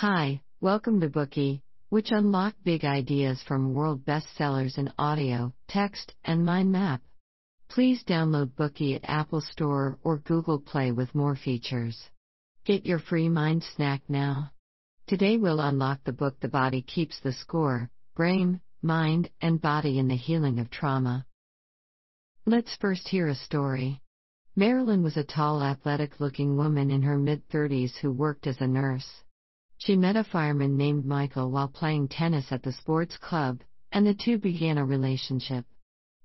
Hi, welcome to Bookey, which unlock big ideas from world bestsellers in audio, text, and mind map. Please download Bookey at Apple Store or Google Play with more features. Get your free mind snack now. Today we'll unlock the book The Body Keeps the Score Brain, Mind, and Body in the Healing of Trauma. Let's first hear a story. Marilyn was a tall, athletic looking woman in her mid 30s who worked as a nurse. She met a fireman named Michael while playing tennis at the sports club, and the two began a relationship.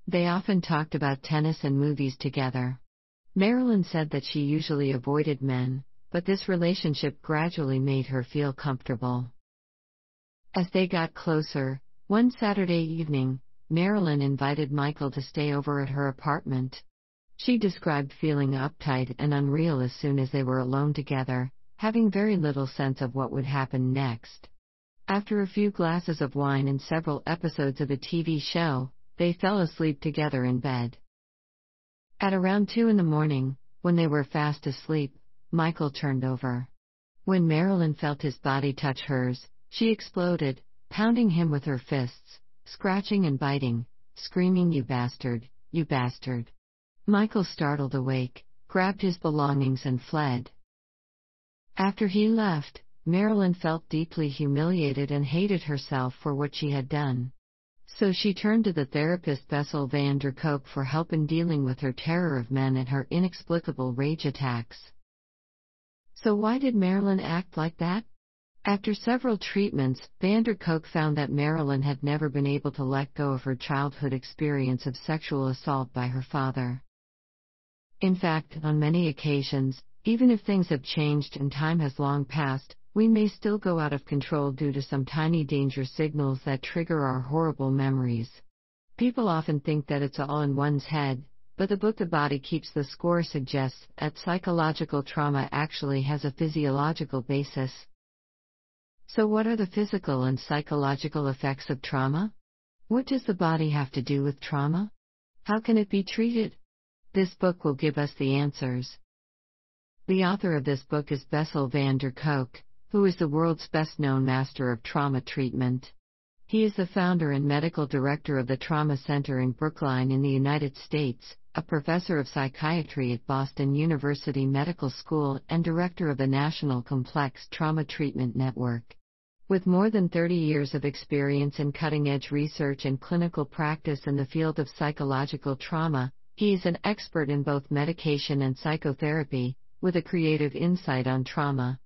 They often talked about tennis and movies together. Marilyn said that she usually avoided men, but this relationship gradually made her feel comfortable. As they got closer, one Saturday evening, Marilyn invited Michael to stay over at her apartment. She described feeling uptight and unreal as soon as they were alone together, having very little sense of what would happen next. After a few glasses of wine and several episodes of a TV show, they fell asleep together in bed. At around two in the morning, when they were fast asleep, Michael turned over. When Marilyn felt his body touch hers, she exploded, pounding him with her fists scratching and biting, screaming, You bastard, you bastard. Michael startled awake, grabbed his belongings, and fled. After he left, Marilyn felt deeply humiliated and hated herself for what she had done. So she turned to the therapist Bessel van der Kolk for help in dealing with her terror of men and her inexplicable rage attacks. So, why did Marilyn act like that? After several treatments, van der Kolk found that Marilyn had never been able to let go of her childhood experience of sexual assault by her father. In fact, on many occasions, even if things have changed and time has long passed, we may still go out of control due to some tiny danger signals that trigger our horrible memories. People often think that it's all in one's head, but the book The Body Keeps the Score suggests that psychological trauma actually has a physiological basis. So, what are the physical and psychological effects of trauma? What does the body have to do with trauma? How can it be treated? This book will give us the answers. The author of this book is Bessel van der Kolk, who is the world's best known master of trauma treatment. He is the founder and medical director of the Trauma Center in Brookline in the United States, a professor of psychiatry at Boston University Medical School, and director of the National Complex Trauma Treatment Network. With more than 30 years of experience in cutting edge research and clinical practice in the field of psychological trauma, he is an expert in both medication and psychotherapy, with a creative insight on trauma.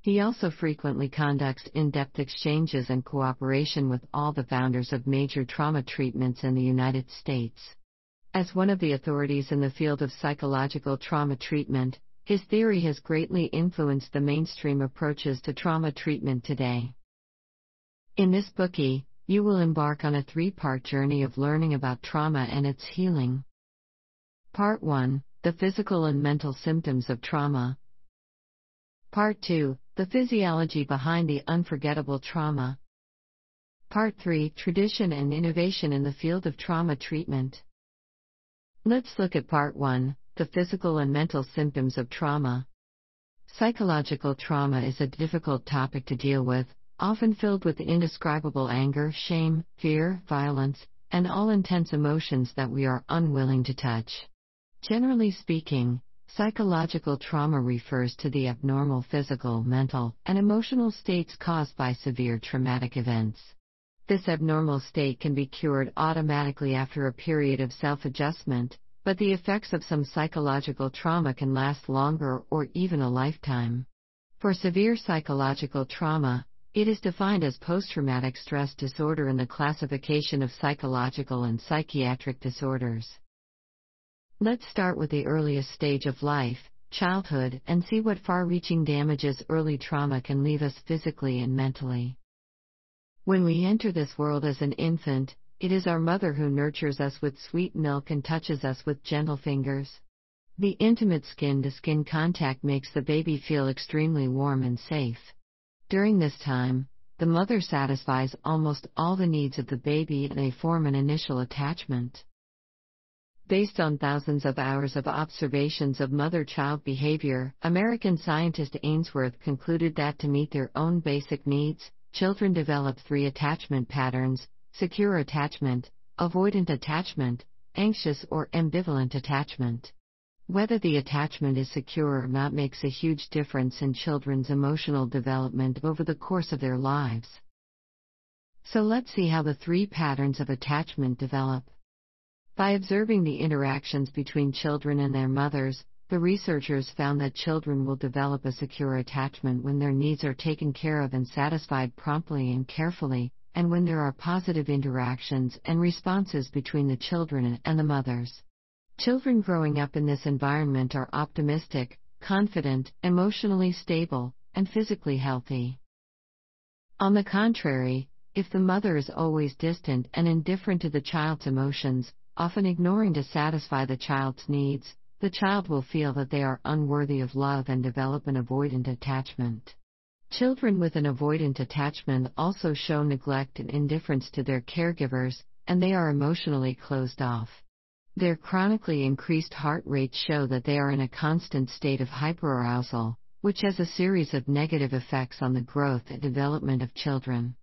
He also frequently conducts in depth exchanges and cooperation with all the founders of major trauma treatments in the United States. As one of the authorities in the field of psychological trauma treatment, his theory has greatly influenced the mainstream approaches to trauma treatment today. In this Bookey, you will embark on a three part journey of learning about trauma and its healing. Part 1 The Physical and Mental Symptoms of Trauma. Part 2 The Physiology Behind the Unforgettable Trauma. Part 3 Tradition and Innovation in the Field of Trauma Treatment. Let's look at Part 1 The Physical and Mental Symptoms of Trauma. Psychological trauma is a difficult topic to deal with, often filled with indescribable anger, shame, fear, violence, and all intense emotions that we are unwilling to touch. Generally speaking, psychological trauma refers to the abnormal physical, mental, and emotional states caused by severe traumatic events. This abnormal state can be cured automatically after a period of self adjustment, but the effects of some psychological trauma can last longer or even a lifetime. For severe psychological trauma, it is defined as post traumatic stress disorder in the classification of psychological and psychiatric disorders. Let's start with the earliest stage of life, childhood, and see what far reaching damages early trauma can leave us physically and mentally. When we enter this world as an infant, it is our mother who nurtures us with sweet milk and touches us with gentle fingers. The intimate skin to skin contact makes the baby feel extremely warm and safe. During this time, the mother satisfies almost all the needs of the baby and they form an initial attachment. Based on thousands of hours of observations of mother child behavior, American scientist Ainsworth concluded that to meet their own basic needs, children develop three attachment patterns secure attachment, avoidant attachment, anxious or ambivalent attachment. Whether the attachment is secure or not makes a huge difference in children's emotional development over the course of their lives. So let's see how the three patterns of attachment develop. By observing the interactions between children and their mothers, the researchers found that children will develop a secure attachment when their needs are taken care of and satisfied promptly and carefully, and when there are positive interactions and responses between the children and the mothers. Children growing up in this environment are optimistic, confident, emotionally stable, and physically healthy. On the contrary, if the mother is always distant and indifferent to the child's emotions, often ignoring to satisfy the child's needs, the child will feel that they are unworthy of love and develop an avoidant attachment. Children with an avoidant attachment also show neglect and indifference to their caregivers, and they are emotionally closed off. Their chronically increased heart rates show that they are in a constant state of hyperarousal, which has a series of negative effects on the growth and development of children.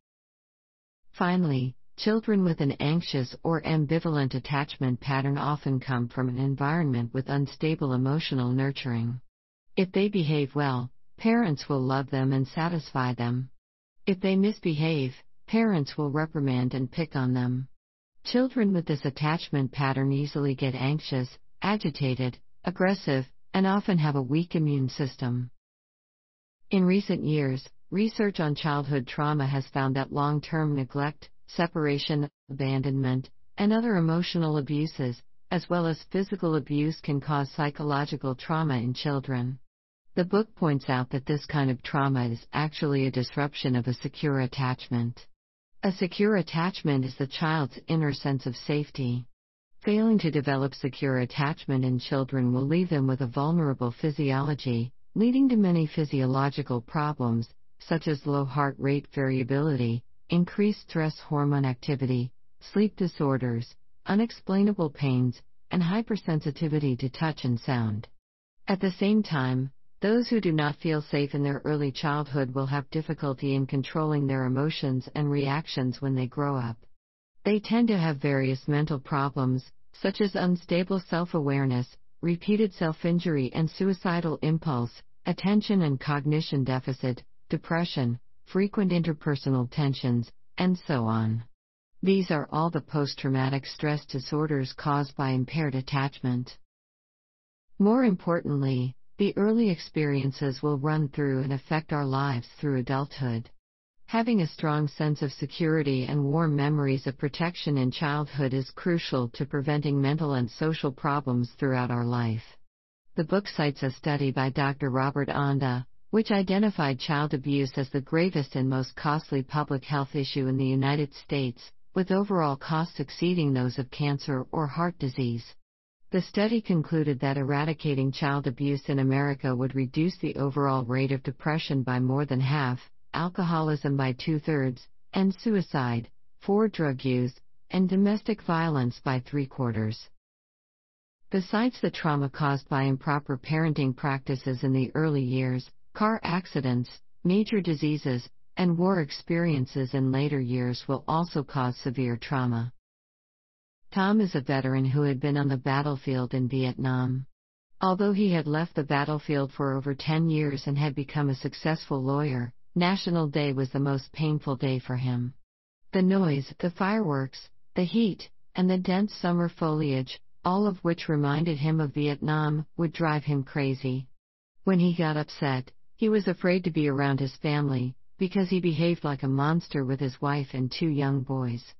Finally, children with an anxious or ambivalent attachment pattern often come from an environment with unstable emotional nurturing. If they behave well, parents will love them and satisfy them. If they misbehave, parents will reprimand and pick on them. Children with this attachment pattern easily get anxious, agitated, aggressive, and often have a weak immune system. In recent years, research on childhood trauma has found that long term neglect, separation, abandonment, and other emotional abuses, as well as physical abuse, can cause psychological trauma in children. The book points out that this kind of trauma is actually a disruption of a secure attachment. A secure attachment is the child's inner sense of safety. Failing to develop secure attachment in children will leave them with a vulnerable physiology, leading to many physiological problems, such as low heart rate variability, increased stress hormone activity, sleep disorders, unexplainable pains, and hypersensitivity to touch and sound. At the same time, those who do not feel safe in their early childhood will have difficulty in controlling their emotions and reactions when they grow up. They tend to have various mental problems, such as unstable self awareness, repeated self injury and suicidal impulse, attention and cognition deficit, depression, frequent interpersonal tensions, and so on. These are all the post traumatic stress disorders caused by impaired attachment. More importantly, the early experiences will run through and affect our lives through adulthood. Having a strong sense of security and warm memories of protection in childhood is crucial to preventing mental and social problems throughout our life. The book cites a study by Dr. Robert Anda, which identified child abuse as the gravest and most costly public health issue in the United States, with overall costs exceeding those of cancer or heart disease. The study concluded that eradicating child abuse in America would reduce the overall rate of depression by more than half, alcoholism by two thirds, and suicide, for drug use, and domestic violence by three quarters. Besides the trauma caused by improper parenting practices in the early years, car accidents, major diseases, and war experiences in later years will also cause severe trauma. Tom is a veteran who had been on the battlefield in Vietnam. Although he had left the battlefield for over 10 years and had become a successful lawyer, National Day was the most painful day for him. The noise, the fireworks, the heat, and the dense summer foliage, all of which reminded him of Vietnam, would drive him crazy. When he got upset, he was afraid to be around his family, because he behaved like a monster with his wife and two young boys.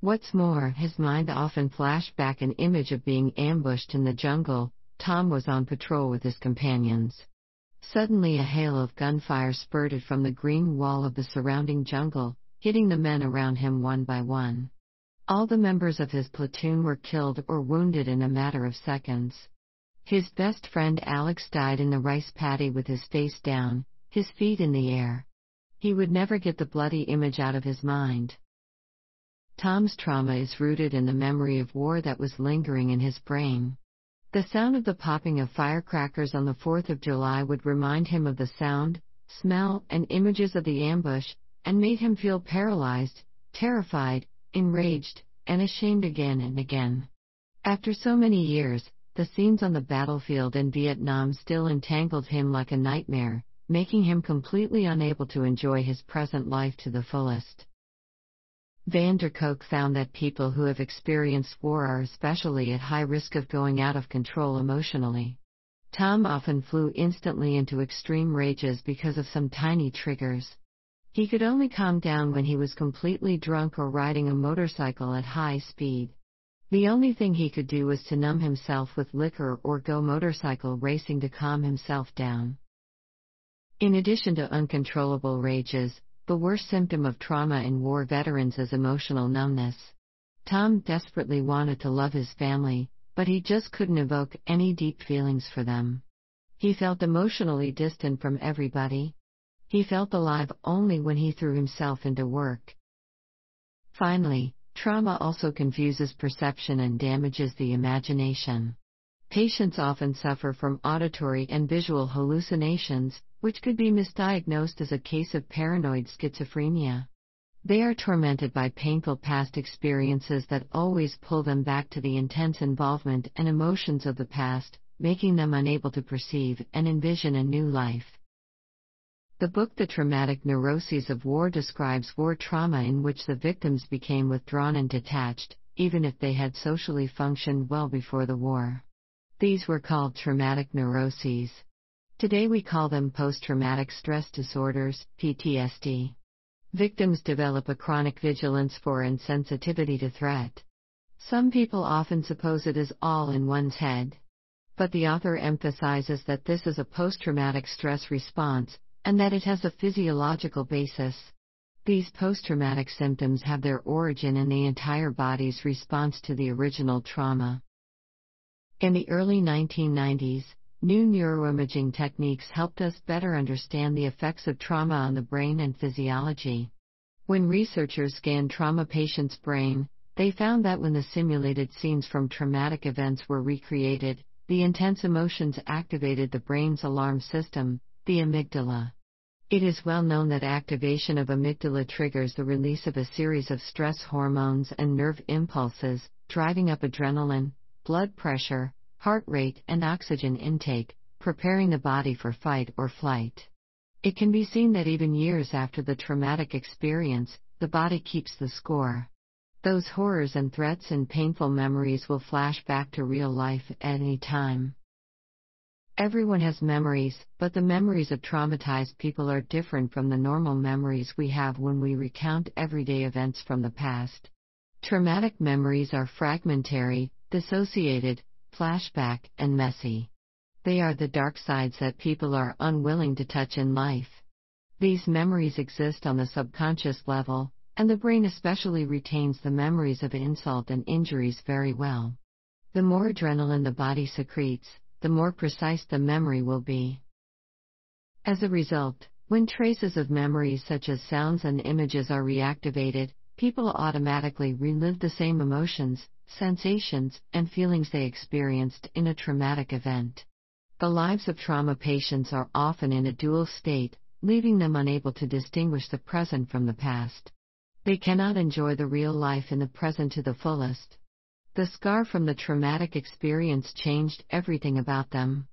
What's more, his mind often flashed back an image of being ambushed in the jungle. Tom was on patrol with his companions. Suddenly, a hail of gunfire spurted from the green wall of the surrounding jungle, hitting the men around him one by one. All the members of his platoon were killed or wounded in a matter of seconds. His best friend Alex died in the rice paddy with his face down, his feet in the air. He would never get the bloody image out of his mind. Tom's trauma is rooted in the memory of war that was lingering in his brain. The sound of the popping of firecrackers on the 4th of July would remind him of the sound, smell, and images of the ambush, and made him feel paralyzed, terrified, enraged, and ashamed again and again. After so many years, the scenes on the battlefield in Vietnam still entangled him like a nightmare, making him completely unable to enjoy his present life to the fullest. Van der Kolk found that people who have experienced war are especially at high risk of going out of control emotionally. Tom often flew instantly into extreme rages because of some tiny triggers. He could only calm down when he was completely drunk or riding a motorcycle at high speed. The only thing he could do was to numb himself with liquor or go motorcycle racing to calm himself down. In addition to uncontrollable rages, the worst symptom of trauma in war veterans is emotional numbness. Tom desperately wanted to love his family, but he just couldn't evoke any deep feelings for them. He felt emotionally distant from everybody. He felt alive only when he threw himself into work. Finally, trauma also confuses perception and damages the imagination. Patients often suffer from auditory and visual hallucinations, which could be misdiagnosed as a case of paranoid schizophrenia. They are tormented by painful past experiences that always pull them back to the intense involvement and emotions of the past, making them unable to perceive and envision a new life. The book The Traumatic Neuroses of War describes war trauma in which the victims became withdrawn and detached, even if they had socially functioned well before the war. These were called traumatic neuroses. Today we call them post traumatic stress disorders, PTSD. Victims develop a chronic vigilance for and sensitivity to threat. Some people often suppose it is all in one's head. But the author emphasizes that this is a post traumatic stress response, and that it has a physiological basis. These post traumatic symptoms have their origin in the entire body's response to the original trauma. In the early 1990s, new neuroimaging techniques helped us better understand the effects of trauma on the brain and physiology. When researchers scanned trauma patients' brain, they found that when the simulated scenes from traumatic events were recreated, the intense emotions activated the brain's alarm system, the amygdala. It is well known that activation of amygdala triggers the release of a series of stress hormones and nerve impulses, driving up adrenaline, blood pressure, heart rate, and oxygen intake, preparing the body for fight or flight. It can be seen that even years after the traumatic experience, the body keeps the score. Those horrors and threats and painful memories will flash back to real life at any time. Everyone has memories, but the memories of traumatized people are different from the normal memories we have when we recount everyday events from the past. Traumatic memories are fragmentary, dissociated, flashback, and messy. They are the dark sides that people are unwilling to touch in life. These memories exist on the subconscious level, and the brain especially retains the memories of insult and injuries very well. The more adrenaline the body secretes, the more precise the memory will be. As a result, when traces of memories such as sounds and images are reactivated, people automatically relive the same emotions, sensations, and feelings they experienced in a traumatic event. The lives of trauma patients are often in a dual state, leaving them unable to distinguish the present from the past. They cannot enjoy the real life in the present to the fullest. The scar from the traumatic experience changed everything about them.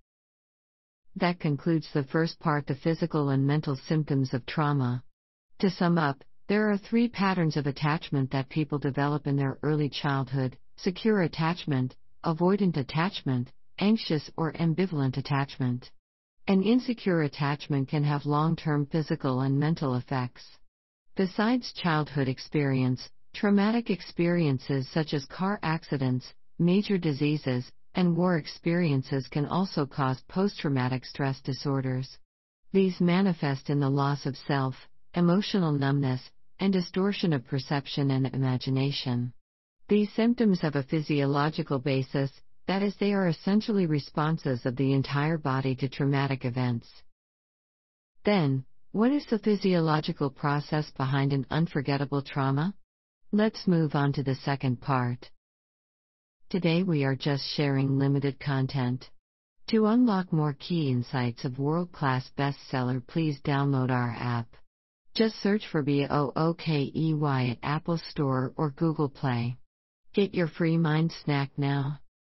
That concludes the first part the physical and mental symptoms of trauma. To sum up, there are three patterns of attachment that people develop in their early childhood secure attachment, avoidant attachment, anxious or ambivalent attachment. An insecure attachment can have long term physical and mental effects. Besides childhood experience, traumatic experiences such as car accidents, major diseases, and war experiences can also cause post traumatic stress disorders. These manifest in the loss of self, emotional numbness, and distortion of perception and imagination. These symptoms have a physiological basis, that is, they are essentially responses of the entire body to traumatic events. Then, what is the physiological process behind an unforgettable trauma? Let's move on to the second part. Today we are just sharing limited content. To unlock more key insights of world class bestseller, please download our app. Just search for BOOKEY at Apple Store or Google Play. Get your free mind snack now.